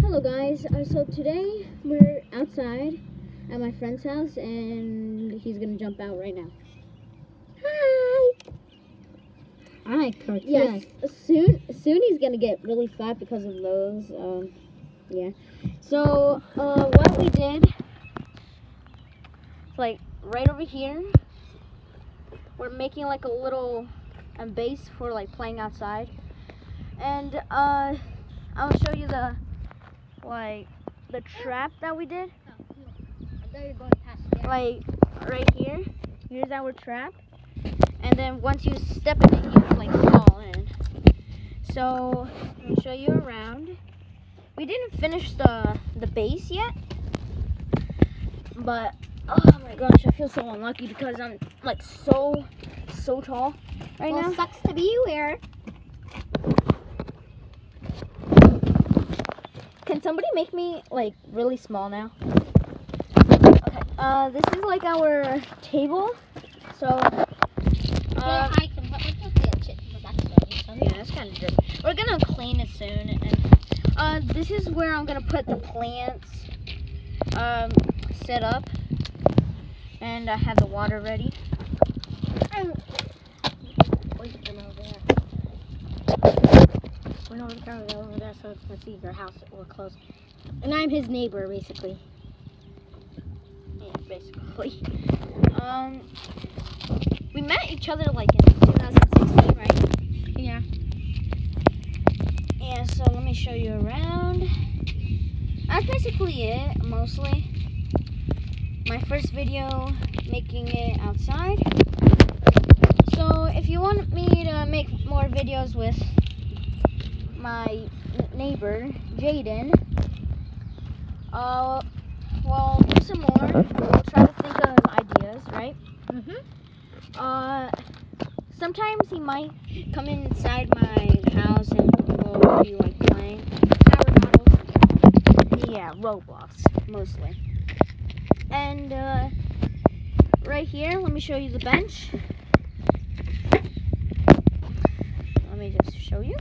Hello guys, uh, so today we're outside at my friend's house and he's gonna jump out right now. Hi! Hi, Coach. Yes, soon soon he's gonna get really fat because of those, um, yeah. So, uh, what we did, like, right over here, we're making like a little um, base for like playing outside. And, uh, I'll show you the, like, the trap that we did. Like, right here. Here's our trap. And then once you step in it, you like fall in. So, I'll show you around. We didn't finish the, the base yet. But, oh my gosh, I feel so unlucky because I'm, like, so, so tall right well, now. sucks to be you, Eric. Can somebody make me like really small now? Okay. Uh, this is like our table. So. Uh, I can put like a bitch. That's dirty. So yeah, it's kind of dirty. We're gonna clean it soon, and uh, this is where I'm gonna put the plants um, set up, and I have the water ready. Over there. We're not over there, over there, so it's gonna see your house. We're close. And I'm his neighbor, basically. Yeah, basically. Um, we met each other like in 2016, right? Yeah. Yeah, so let me show you around. That's basically it, mostly. My first video making it outside. So if you want me to make more videos with my neighbor, Jaden, uh, well, do some more. We'll try to think of ideas, right? Mm hmm Uh, sometimes he might come inside my house and we'll be like playing. Tower models. Yeah, Roblox mostly. And uh, right here, let me show you the bench. Let me just show you.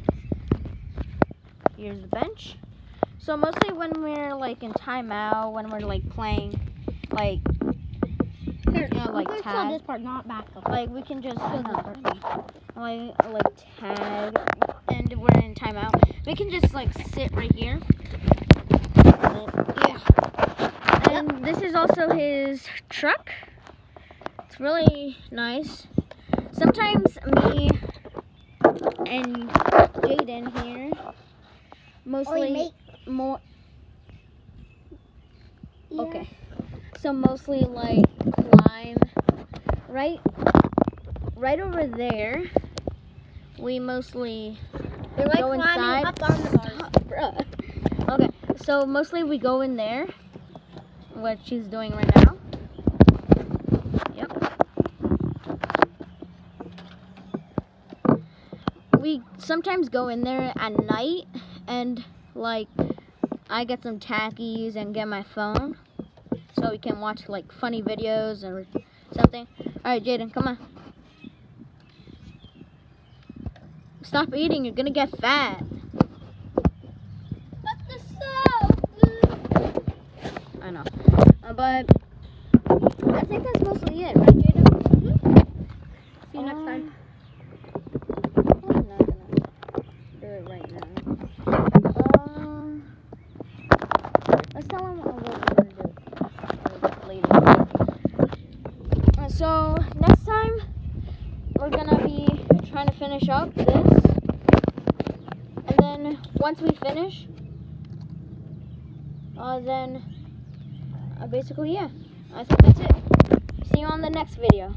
Here's the bench. So mostly when we're like in timeout, when we're like playing, like you know, like tag. this part, not back up. like we can just uh, like like tag and we're in timeout. We can just like sit right here. Yeah. And this is also his truck. It's really nice. Sometimes me and Jaden here mostly make- more Yeah. okay. So mostly like climb right right over there. We mostly We like go inside. up on the bars. Stop, bruh. Okay, so mostly we go in there, what she's doing right now. Yep. We sometimes go in there at night and like I get some Takis and get my phone so we can watch like funny videos or something. Alright, Jaden, come on. Stop eating, you're gonna get fat. But the so I know. Uh, but I think that's mostly it, right, Jaden? See you next time. Um, I'm not gonna do it right now. Um, let's tell him what we're gonna do uh, later. Uh, so next time we're gonna be trying to finish up this, and then once we finish, uh, then uh, basically yeah, I think that's it. See you on the next video.